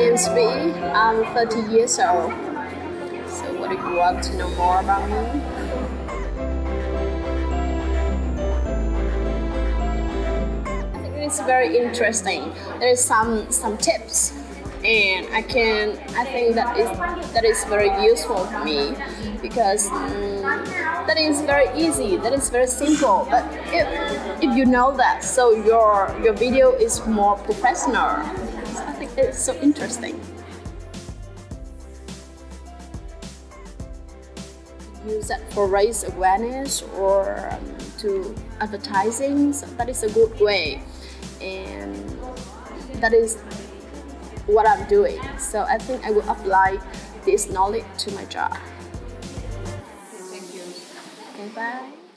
name is Vy. I'm 30 years old. So, what do you want to know more about me? I think it's very interesting. There is some some tips, and I can I think that is that is very useful for me because um, that is very easy. That is very simple. But if if you know that, so your your video is more professional. I think it's so interesting. use that for raise awareness or um, to advertising. So that is a good way, and that is what I'm doing. So I think I will apply this knowledge to my job. Thank you. Okay, bye.